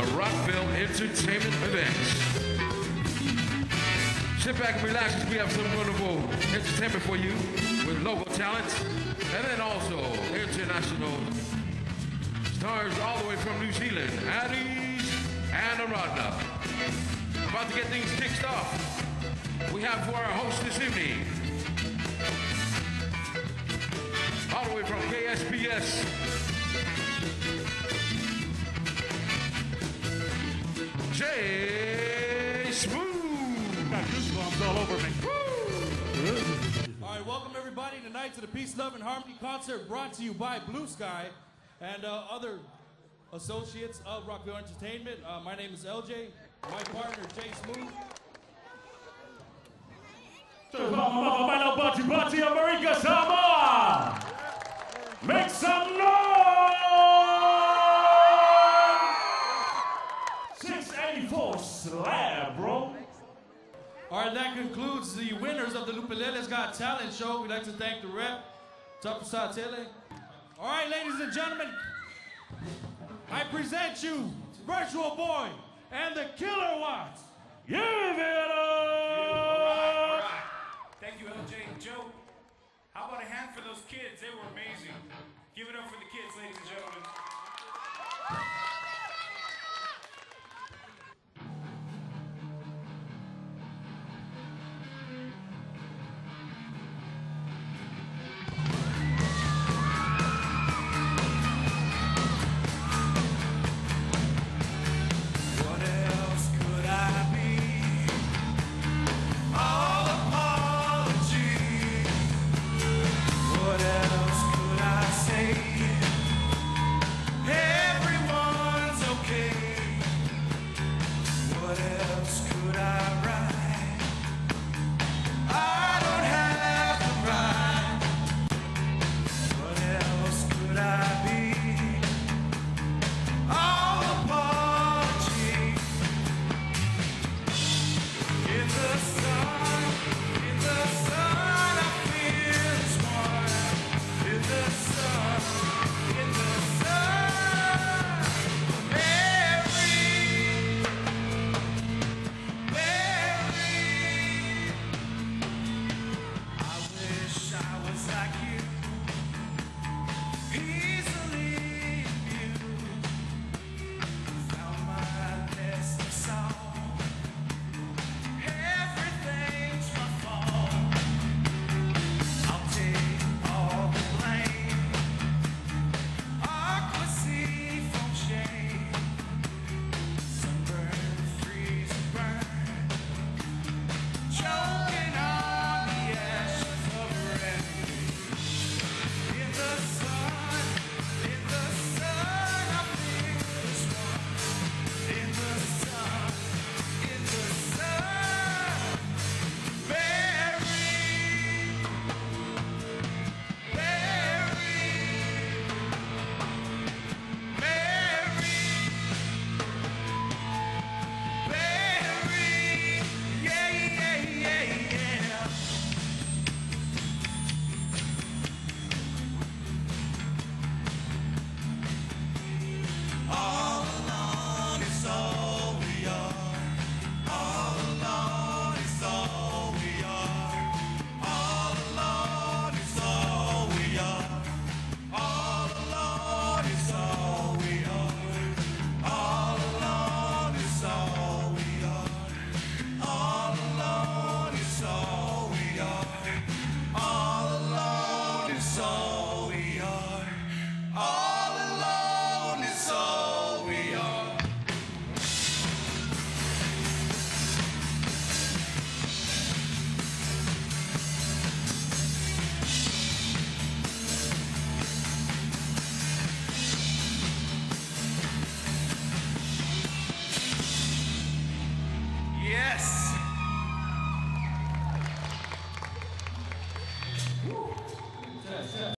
the Rockville Entertainment Events. Sit back and relax as we have some wonderful entertainment for you with local talent and then also international stars all the way from New Zealand, Addis and Aradna. About to get things kicked off. We have for our host this evening, all the way from KSBS, Jay Smooth. Got goosebumps all over me. All right, welcome everybody tonight to the Peace, Love, and Harmony concert brought to you by Blue Sky and uh, other associates of Rockville Entertainment. Uh, my name is LJ. My partner, Jay Smooth. 684 slab, bro. All right, that concludes the winners of the Lupeleles Got Talent show. We'd like to thank the rep, Tapu Satele. All right, ladies and gentlemen, I present you Virtual Boy and the Killer Watts. Give it up! Thank you, LJ. Joe, how about a hand for those kids? They were amazing. Give it up for the kids, ladies and gentlemen. Could I